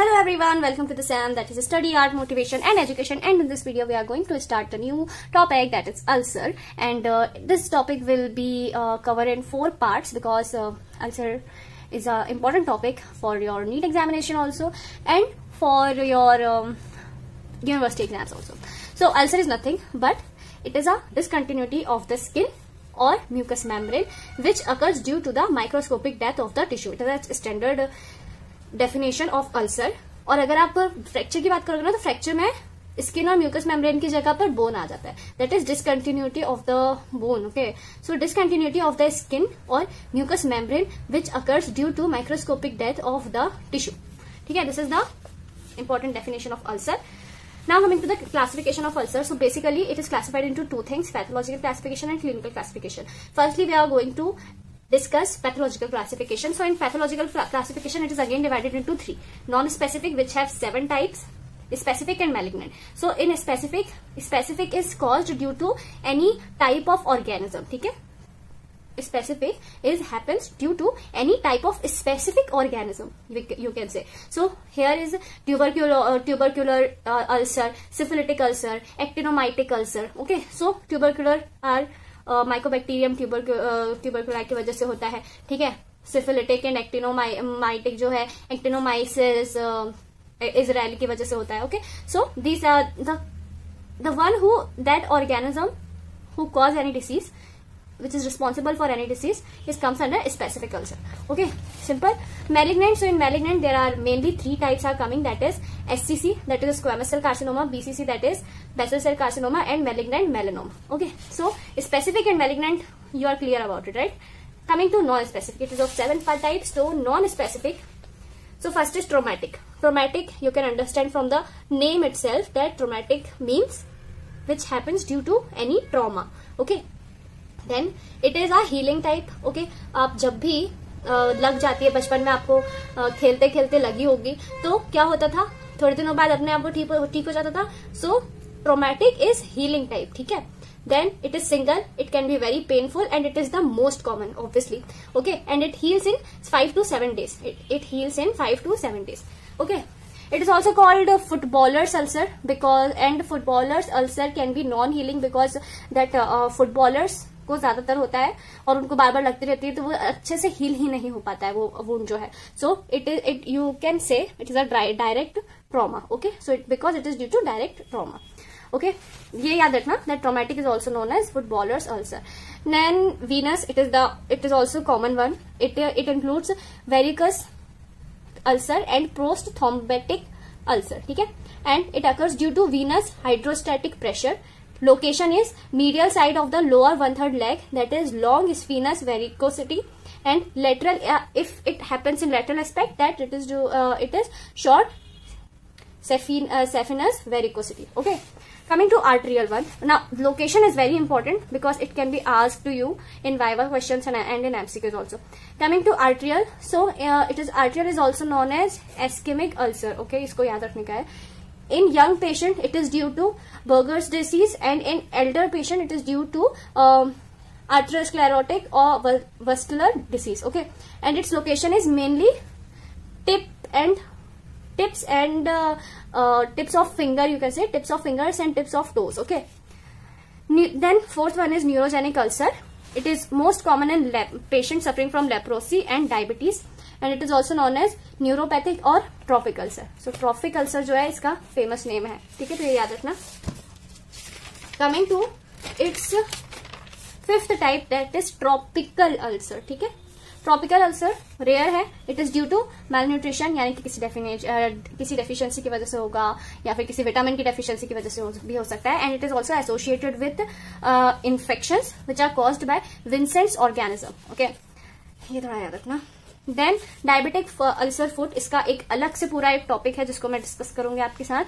hello everyone, welcome to the SAM that is a Study Art, Motivation and Education and in this video we are going to start a new topic that is ulcer and uh, this topic will be uh, covered in four parts because uh, ulcer is an important topic for your NEET examination also and for your um, university exams also. So ulcer is nothing but it is a discontinuity of the skin or mucous membrane which occurs due to the microscopic death of the tissue. A standard definition of ulcer और अगर आप fracture की बात करोगे ना तो fracture में skin और म्यूकस मेम्ब्रेन की जगह पर बोन आ जाता है। That is discontinuity of the bone okay so discontinuity of the skin और mucous membrane which occurs due to microscopic death of the tissue ठीक है? This is the important definition of ulcer now हम into the classification of ulcer so basically it is classified into two things pathological classification and clinical classification firstly we are going to discuss pathological classification. So in pathological classification, it is again divided into three. Non-specific, which have seven types, specific and malignant. So in specific, specific is caused due to any type of organism. Okay? specific is happens due to any type of specific organism you can say so here is tubercular uh, tubercular uh, ulcer syphilitic ulcer actinomytic ulcer okay so tubercular are mycobacterium tuber tuberculi की वजह से होता है, ठीक है? Syphilitic and एक्टिनोमाइटिक जो है actinomyces Israel की वजह से होता है okay so these are the one who that organism who cause any disease which is responsible for any disease is comes under specific ulcer. Okay simple. Malignant so in malignant there are mainly three types are coming that is scc that is squamous cell carcinoma bcc that is basal cell carcinoma and malignant melanoma. Okay so specific and malignant you are clear about it right? Coming to non-specific it is of seven part types so non-specific. So first is traumatic. Traumatic you can understand from the name itself that traumatic means which happens due to any trauma. Okay then it is a healing type okay आप जब भी लग जाती है, बचपन में आपको खेलते खेलते लगी होगी तो क्या होता था? थोड़े दिनों बाद अपने आप को ठीक हो जाता था। So traumatic is healing type ठीक है? Then it is single it can be very painful and it is the most common obviously okay and it heals in five to seven days it heals in five to seven days okay it is also called footballer's ulcer because and footballer's ulcer can be non healing because that footballers को ज़्यादातर होता है और उनको बार बार लगती रहती है तो वो अच्छे से हील ही नहीं हो पाता है, वो वुंड जो है। So it is it you can say it is a direct trauma okay so it because it is due to direct trauma okay ये याद रखना that traumatic is also known as footballer's ulcer then venous it is the it is also common one it it includes varicose ulcer and post thrombotic ulcer ठीक है? And it occurs due to venous hydrostatic pressure Location is medial side of the lower one third leg that is long sphenous varicosity and lateral uh, if it happens in lateral aspect that it is uh, it is short saphenous uh, varicosity. Okay. Coming to arterial one. Now, location is very important because it can be asked to you in Viva questions and, and in MCQs also. Coming to arterial. So, uh, it is arterial is also known as ischemic ulcer. Okay, isko yaad rakhne ka hai. In young patient, it is due to Buerger's disease and in elder patient, it is due to um, arteriosclerotic or vascular disease. Okay. And its location is mainly tip and tips and uh, uh, tips of finger, you can say tips of fingers and tips of toes. Okay. Ne then fourth one is neurogenic ulcer. It is most common in patients suffering from leprosy and diabetes. And it is also known as neuropathic और trophic ulcer so trophic ulcer जो है, इसका famous name है। ठीक है तो ये याद रखना। Coming to its fifth type that is tropical ulcer ठीक है? ट्रॉपिकल अल्सर रेयर है। It is due to malnutrition यानी कि किसी किसी डेफिशिएंसी की वजह से होगा, या फिर किसी विटामिन की डेफिशिएंसी की वजह से भी हो सकता है। And it is also associated with infection which are caused by Vincent's organism okay ये थोड़ा याद रखना। देन डायबिटिक अल्सर फ़ूड इसका एक अलग से पूरा एक टॉपिक है जिसको मैं डिस्कस करूँगी आपके साथ।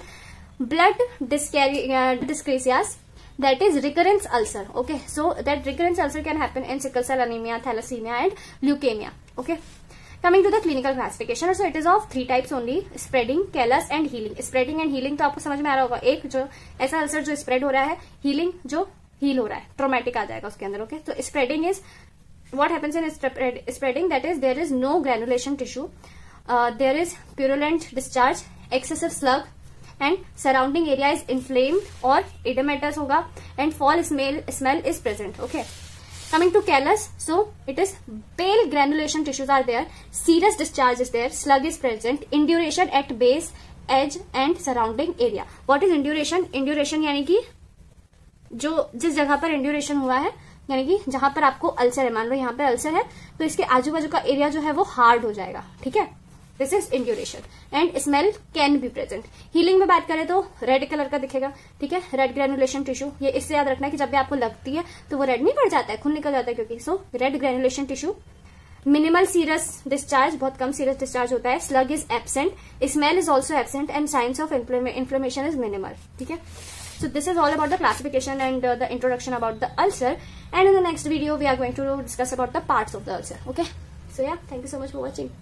Blood dyscrasias that is recurrence ulcer okay so that recurrence ulcer can happen in sickle cell anaemia thalassaemia and leukaemia okay coming to the clinical classification so it is of three types only spreading callous and healing spreading and healing तो आपको समझ में आ रहा होगा, एक जो ऐसा ulcer जो स्प्रेड हो रहा है हीलिंग जो हील हो रहा है ट्रोमेटिक आ जाएगा उसके अंदर ओके तो spreading is what happens in spreading that is there is no granulation tissue there is purulent discharge excessive slough and surrounding area is inflamed और इडमेटस होगा and foul smell smell is present okay Coming to callus, so it is pale granulation tissues are there, serous discharge is there, slug is present, induration at base, edge and surrounding area. What is induration? Induration यानी कि जो जिस जगह पर induration हुआ है यानी कि जहाँ पर आपको अल्सर है, मान लो यहाँ पे अल्सर है तो इसके आजू बाजू का एरिया जो है वो हार्ड हो जाएगा, ठीक है? This is induration and smell can be present healing में बात करें तो रेड कलर का दिखेगा, ठीक है? रेड ग्रेनुलेशन टिश्यू ये इससे याद रखना है कि जब भी आपको लगती है तो वो रेड नहीं पड़ जाता है, खून निकल जाता है क्योंकि so red granulation tissue minimal serous discharge बहुत कम सीरस डिस्चार्ज होता है slough is absent smell is also absent and signs of inflammation is minimal ठीक है? So this is all about the classification and uh, the introduction about the ulcer. And in the next video we are going to discuss about the parts of the ulcer. Okay? So yeah. Thank you so much for watching